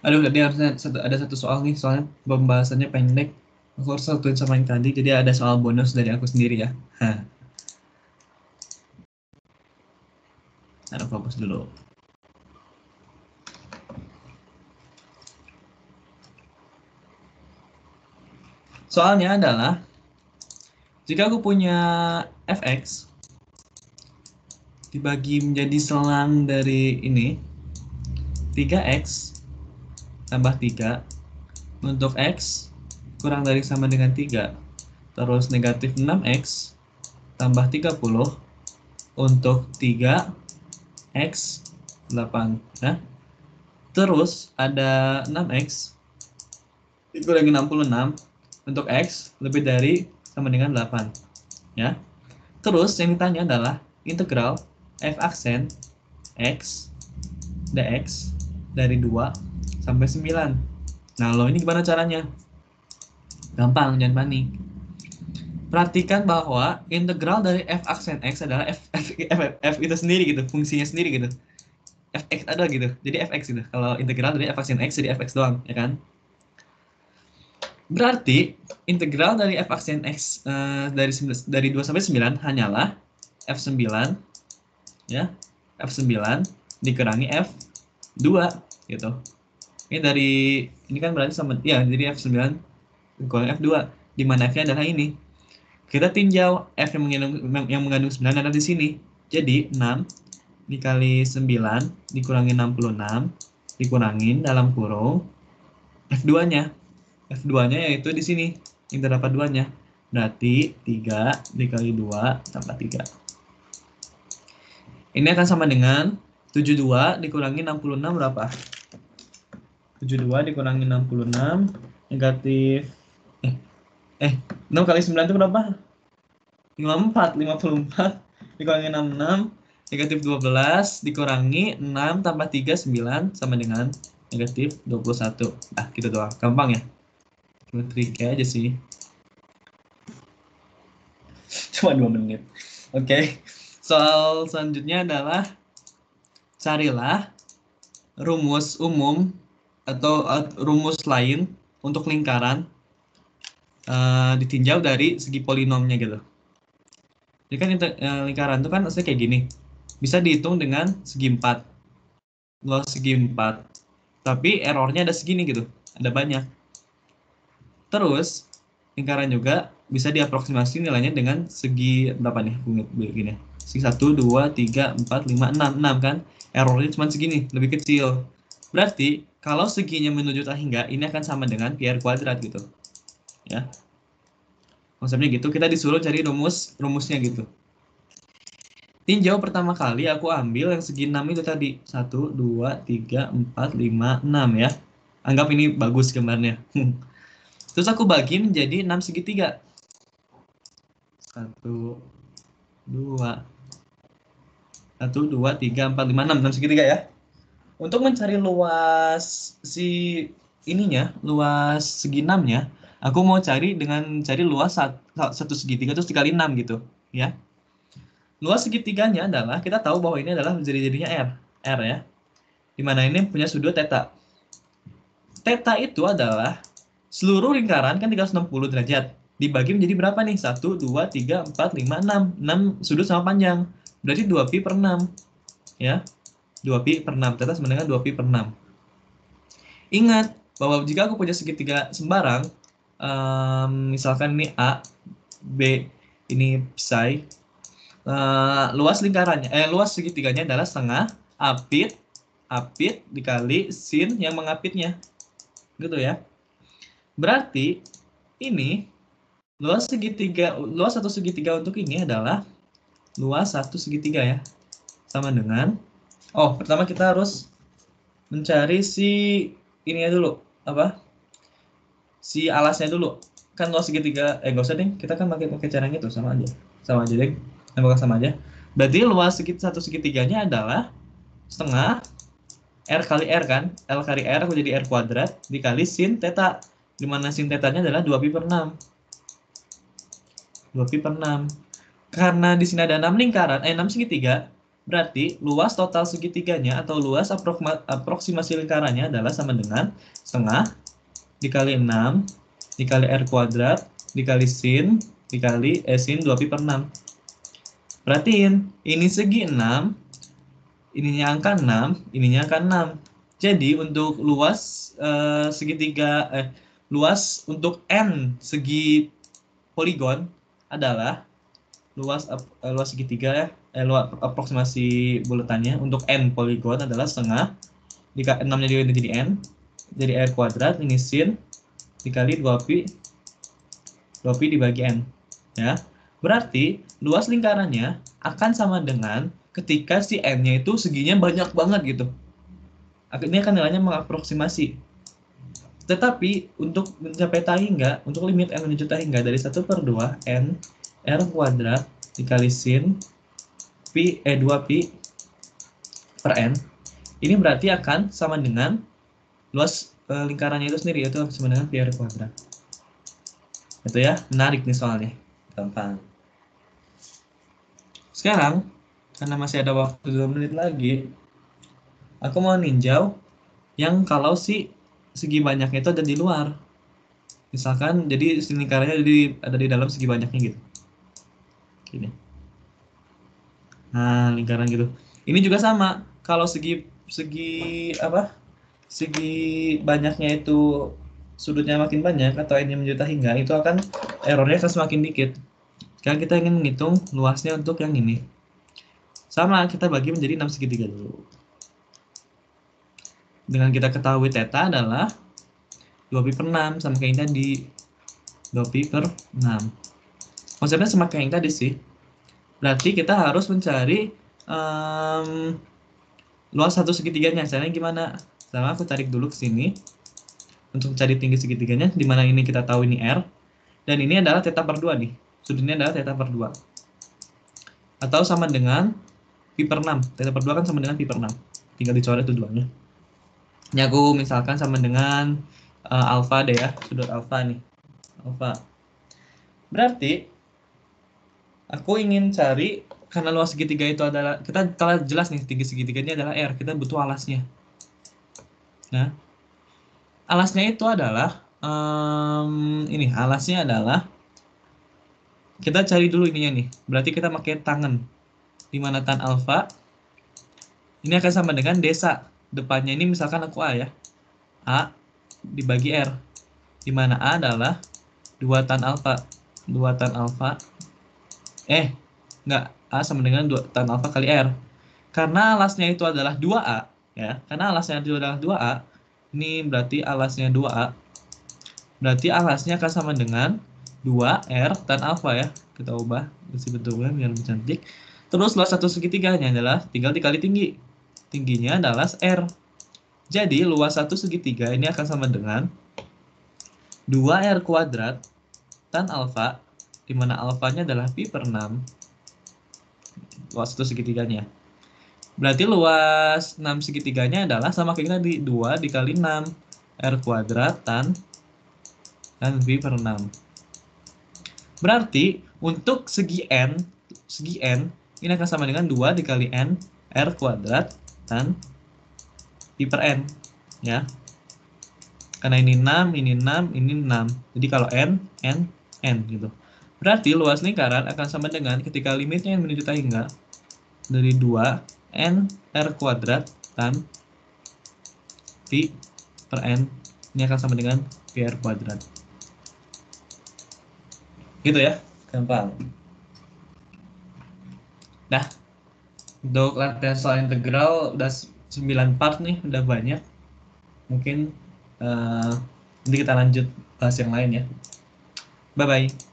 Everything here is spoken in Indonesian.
Aduh, tadi harusnya ada satu soal nih, soalnya pembahasannya pendek. Aku harus satuin sama yang tadi, jadi ada soal bonus dari aku sendiri ya. Ada fokus dulu. Soalnya adalah, jika aku punya fx, dibagi menjadi selang dari ini, 3x tambah 3 untuk x kurang dari sama dengan 3 terus negatif 6x tambah 30 untuk 3 x 8 nah. Terus ada 6x dikurangi 66 untuk x lebih dari sama dengan 8 ya. Terus yang ditanya adalah integral f aksen x dx dari 2 sampai 9. Nah, lo ini gimana caranya? Gampang, jangan panik. Perhatikan bahwa integral dari f aksen x adalah f, f, f, f itu sendiri gitu, fungsinya sendiri gitu. fx ada gitu, jadi fx gitu. Kalau integral dari f aksen x jadi fx doang, ya kan? Berarti integral dari f aksen x uh, dari dari 2 sampai 9 hanyalah f9 ya, f9 dikurangi f2 gitu. Ini dari ini kan berarti sama ya jadi F9 kurang F2 di mana F-nya adalah ini. Kita tinjau F yang mengandung yang mengandung 9 ada di sini. Jadi 6 dikali 9 dikurangi 66 dikurangin dalam kurung F2-nya. F2-nya yaitu di sini yang terdapat 2-nya. Berarti 3 dikali 2 tambah 3. Ini akan sama dengan 72 dikurangi 66 berapa? 72 dikurangi 66 negatif eh eh 6 kali 9 itu berapa? 54 54 dikurangi 66 negatif 12 dikurangi 6 tambah 3 9 sama dengan negatif 21 ah gitu doang. Gampang ya? Cuma triknya aja sih. Cuma 2 menit. Oke. Okay. soal selanjutnya adalah carilah rumus umum atau uh, rumus lain untuk lingkaran uh, ditinjau dari segi polinomnya gitu. Jadi kan uh, lingkaran itu kan aslinya kayak gini. Bisa dihitung dengan segi 4. Luas segi 4. Tapi errornya ada segini gitu. Ada banyak. Terus lingkaran juga bisa diaproksimasi nilainya dengan segi berapa nih? Begini. Segi 1, 2, 3, 4, 5, 6. 6 kan? Errornya cuma segini, lebih kecil. Berarti kalau seginya menuju tak hingga, ini akan sama dengan pi r kuadrat gitu. Ya. Konsepnya gitu, kita disuruh cari rumus rumusnya gitu. Tinjau pertama kali aku ambil yang segi 6 itu tadi. 1, 2, 3, 4, 5, 6 ya. Anggap ini bagus gambarnya. Terus aku bagi menjadi 6 segitiga. 1, 2, 1, 2, 3, 4, 5, 6. 6 segitiga ya untuk mencari luas si ininya, luas segi enamnya, aku mau cari dengan cari luas satu segitiga terus dikali 6 gitu, ya. Luas segitiganya adalah kita tahu bahwa ini adalah jadi-jadinya R, R ya. Di mana ini punya sudut theta. Theta itu adalah seluruh lingkaran kan 360 derajat. Dibagi menjadi berapa nih? 1, 2, 3, 4, 5, 6. 6 sudut sama panjang. Berarti 2pi per 6. Ya, 2pi per 6. Theta sama dengan 2pi per 6. Ingat bahwa jika aku punya segitiga sembarang, um, misalkan ini A, B, ini psi, uh, luas lingkarannya, eh luas segitiganya adalah setengah apit, apit dikali sin yang mengapitnya. Gitu ya. Berarti ini luas segitiga, luas satu segitiga untuk ini adalah luas satu segitiga ya. Sama dengan Oh, pertama kita harus mencari si ini ya dulu, apa? Si alasnya dulu. Kan luas segitiga, eh nggak usah deh, kita kan pakai pakai caranya itu sama aja. Sama aja deh, bakal sama aja. Berarti luas segit satu segitiganya adalah setengah R kali R kan, L kali R aku jadi R kuadrat dikali sin theta. Di mana sin tetanya adalah 2pi per 6. 2pi per 6. Karena di sini ada 6 lingkaran, eh 6 segitiga, Berarti luas total segitiganya atau luas aproksimasi lingkarannya adalah sama dengan setengah dikali 6 dikali R kuadrat dikali sin dikali E sin 2pi per 6. Perhatiin, ini segi 6, ininya angka 6, ininya angka 6. Jadi untuk luas eh, segitiga eh luas untuk n segi poligon adalah luas uh, luas segitiga ya eh, luas aproksimasi bulatannya untuk n poligon adalah setengah jika 6 nya jadi n jadi r kuadrat ini sin dikali 2pi 2pi dibagi n ya. Berarti luas lingkarannya akan sama dengan ketika si n-nya itu seginya banyak banget gitu. Akhirnya kan nilainya mengaproksimasi tetapi untuk mencapai tahingga, untuk limit n menuju tahingga dari 1 per 2 n r kuadrat dikali sin pi eh 2 pi per n ini berarti akan sama dengan luas e, lingkarannya itu sendiri yaitu sama dengan pi kuadrat. Itu ya, menarik nih soalnya. Gampang. Sekarang karena masih ada waktu 2 menit lagi, aku mau ninjau yang kalau si segi banyaknya itu ada di luar. Misalkan jadi lingkarannya ada di, ada di dalam segi banyaknya gitu. Gini. Nah, lingkaran gitu. Ini juga sama. Kalau segi segi apa? Segi banyaknya itu sudutnya makin banyak atau n menjuta hingga itu akan errornya akan semakin dikit. Sekarang kita ingin menghitung luasnya untuk yang ini. Sama, kita bagi menjadi 6 segitiga dulu dengan kita ketahui theta adalah 2pi per 6 sama kayak yang tadi 2pi per 6 konsepnya sama kayak yang tadi sih berarti kita harus mencari um, luas satu segitiganya. Caranya gimana? Sama aku tarik dulu ke sini. Untuk mencari tinggi segitiganya di mana ini kita tahu ini R. Dan ini adalah theta per 2 nih. Sudutnya adalah theta per 2 atau sama dengan pi per 6 theta per 2 kan sama dengan pi per 6 tinggal dicoret tujuannya ini aku misalkan sama dengan uh, alfa deh ya, sudut alfa nih. Alfa. Berarti aku ingin cari karena luas segitiga itu adalah kita telah jelas nih tinggi segitiganya adalah R, kita butuh alasnya. Nah, alasnya itu adalah um, ini alasnya adalah kita cari dulu ininya nih. Berarti kita pakai tangan. Di mana tan alfa ini akan sama dengan desa depannya ini misalkan aku A ya. A dibagi R. Di mana A adalah 2 tan alfa. 2 tan alfa. Eh, enggak. A sama dengan 2 tan alfa kali R. Karena alasnya itu adalah 2A. ya. Karena alasnya itu adalah 2A. Ini berarti alasnya 2A. Berarti alasnya akan sama dengan 2R tan alfa ya. Kita ubah isi bentuknya biar lebih cantik. Terus luas satu segitiganya adalah tinggal dikali tinggi tingginya adalah R. Jadi luas satu segitiga ini akan sama dengan 2R kuadrat tan alfa, di mana alfanya adalah pi per 6, luas satu segitiganya. Berarti luas 6 segitiganya adalah sama kayak tadi, 2 dikali 6, R kuadrat tan, dan pi per 6. Berarti untuk segi N, segi N, ini akan sama dengan 2 dikali N, R kuadrat dan pi per n ya. Karena ini 6 ini 6 ini 6 jadi kalau n n n gitu berarti luas lingkaran akan sama dengan ketika limitnya yang menuju hingga dari 2 n r kuadrat tan pi per n ini akan sama dengan pi r kuadrat gitu ya gampang nah untuk latihan soal integral udah 9 part nih, udah banyak. Mungkin uh, nanti kita lanjut bahas yang lain ya. Bye-bye.